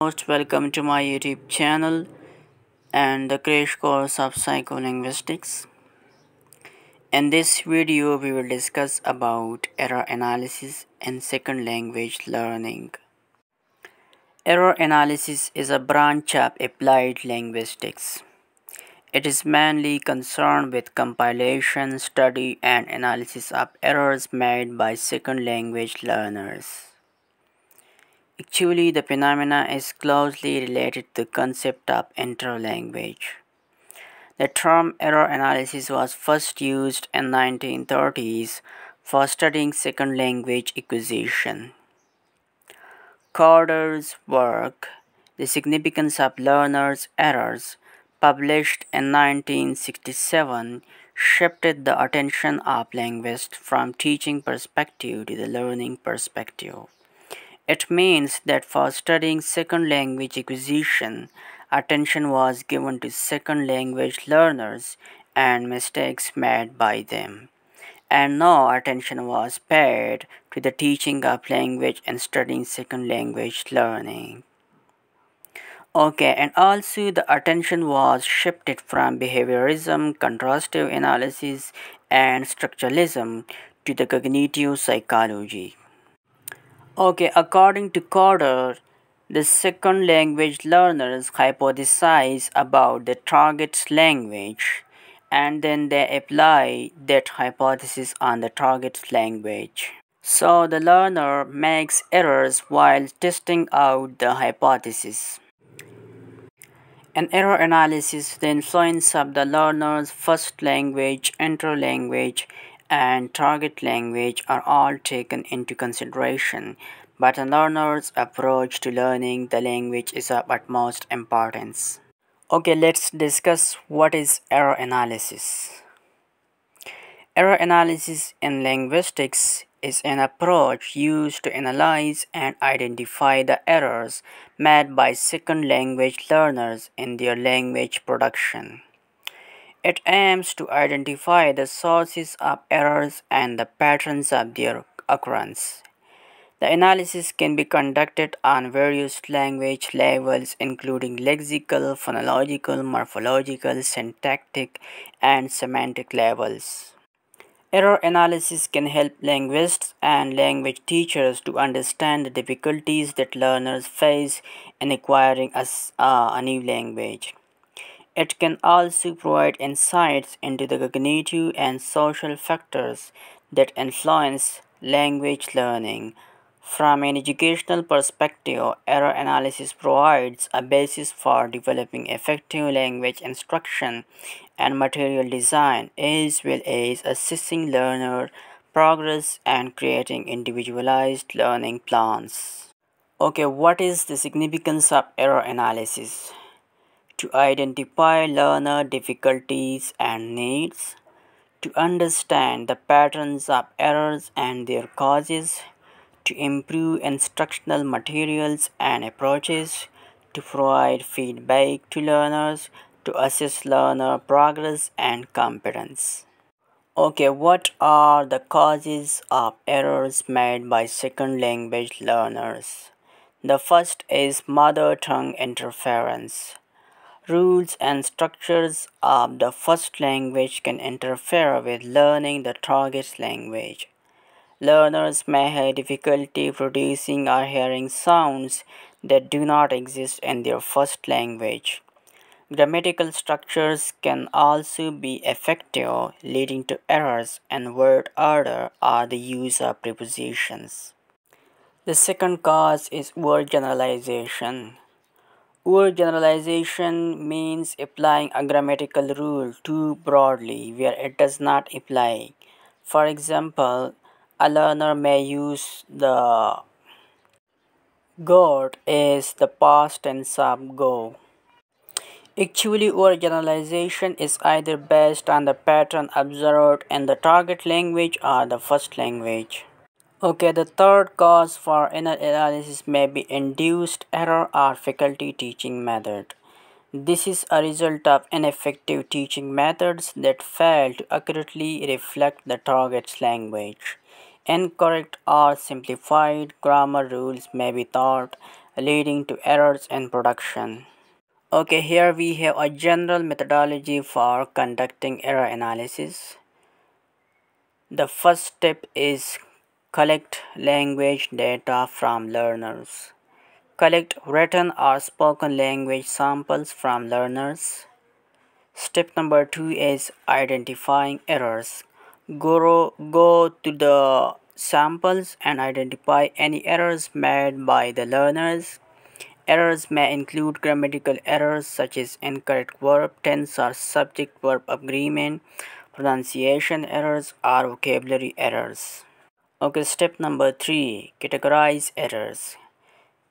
most welcome to my youtube channel and the crash course of psycholinguistics in this video we will discuss about error analysis in second language learning. Error analysis is a branch of applied linguistics. It is mainly concerned with compilation study and analysis of errors made by second language learners Actually, the phenomena is closely related to the concept of interlanguage. The term error analysis was first used in 1930s for studying second language acquisition. Corder's work, The Significance of Learners' Errors, published in 1967, shifted the attention of linguists from teaching perspective to the learning perspective. It means that for studying second language acquisition, attention was given to second language learners and mistakes made by them, and no attention was paid to the teaching of language and studying second language learning. Okay, and also the attention was shifted from behaviorism, contrastive analysis, and structuralism to the cognitive psychology. Okay, according to Corder, the second language learners hypothesize about the target language and then they apply that hypothesis on the target language. So the learner makes errors while testing out the hypothesis. An error analysis the influence of the learner's first language, interlanguage, and target language are all taken into consideration, but a learner's approach to learning the language is of utmost importance. Okay, let's discuss what is error analysis. Error analysis in linguistics is an approach used to analyze and identify the errors made by second language learners in their language production. It aims to identify the sources of errors and the patterns of their occurrence. The analysis can be conducted on various language levels including lexical, phonological, morphological, syntactic, and semantic levels. Error analysis can help linguists and language teachers to understand the difficulties that learners face in acquiring a, uh, a new language. It can also provide insights into the cognitive and social factors that influence language learning. From an educational perspective, error analysis provides a basis for developing effective language instruction and material design, as well as assessing learner progress and creating individualized learning plans. Okay, what is the significance of error analysis? To identify learner difficulties and needs, to understand the patterns of errors and their causes, to improve instructional materials and approaches, to provide feedback to learners, to assess learner progress and competence. Okay, what are the causes of errors made by second language learners? The first is mother tongue interference. Rules and structures of the first language can interfere with learning the target language. Learners may have difficulty producing or hearing sounds that do not exist in their first language. Grammatical structures can also be effective, leading to errors in word order or the use of prepositions. The second cause is overgeneralization. Overgeneralization means applying a grammatical rule too broadly where it does not apply. For example, a learner may use the got is the past tense of go. Actually, overgeneralization is either based on the pattern observed in the target language or the first language. Okay, the third cause for analysis may be induced error or faculty teaching method. This is a result of ineffective teaching methods that fail to accurately reflect the target's language. Incorrect or simplified grammar rules may be taught, leading to errors in production. Okay, here we have a general methodology for conducting error analysis. The first step is collect language data from learners. Collect written or spoken language samples from learners. Step number two is identifying errors. Go, go to the samples and identify any errors made by the learners. Errors may include grammatical errors such as incorrect verb tense or subject verb agreement, pronunciation errors, or vocabulary errors. Okay, step number three categorize errors.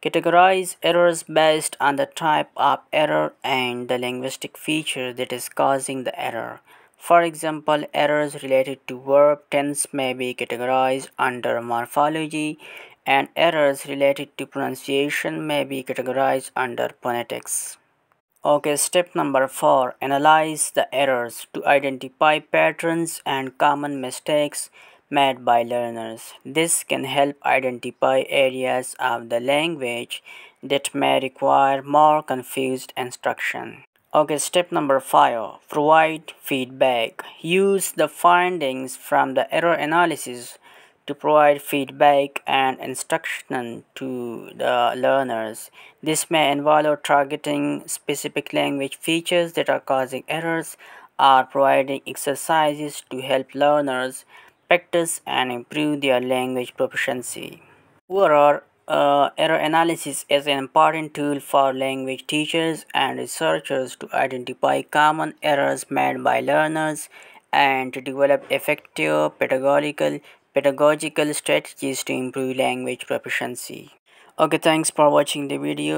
Categorize errors based on the type of error and the linguistic feature that is causing the error. For example, errors related to verb tense may be categorized under morphology and errors related to pronunciation may be categorized under phonetics. Okay, step number 4. Analyze the errors to identify patterns and common mistakes made by learners. This can help identify areas of the language that may require more confused instruction. Okay, step number 5. Provide feedback. Use the findings from the error analysis to provide feedback and instruction to the learners. This may involve targeting specific language features that are causing errors or providing exercises to help learners practice and improve their language proficiency. Overall, uh, error analysis is an important tool for language teachers and researchers to identify common errors made by learners and to develop effective pedagogical pedagogical strategies to improve language proficiency. Okay, thanks for watching the video.